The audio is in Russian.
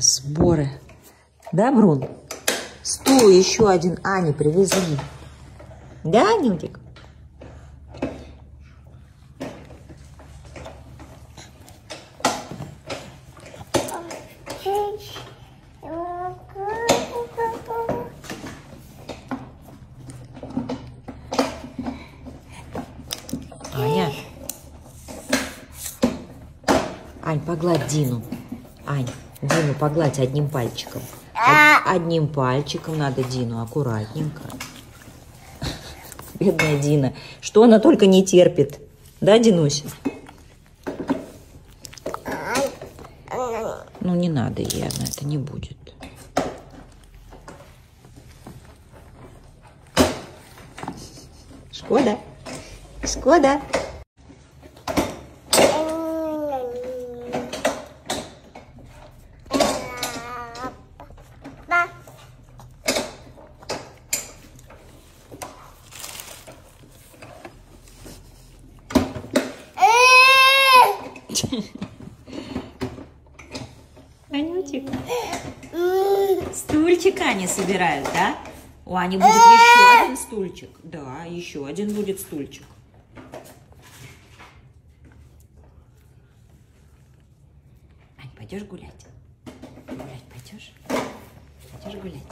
сборы. Да, Брун? Стул еще один Ане привезли. Да, Нютик? Аня. Ань, погладь Дину. Ань, Дину погладь одним пальчиком. Од- одним пальчиком надо Дину, аккуратненько. Бедная Дина. Что она только не терпит. Да, Динуся? Ну, не надо ей, она это не будет. Шкода. Шкода. Анютик. Стульчик Ани собирают, да? У Ани будет еще один стульчик. Да, еще один будет стульчик. Ань, пойдешь гулять? Гулять пойдешь? Пойдешь гулять?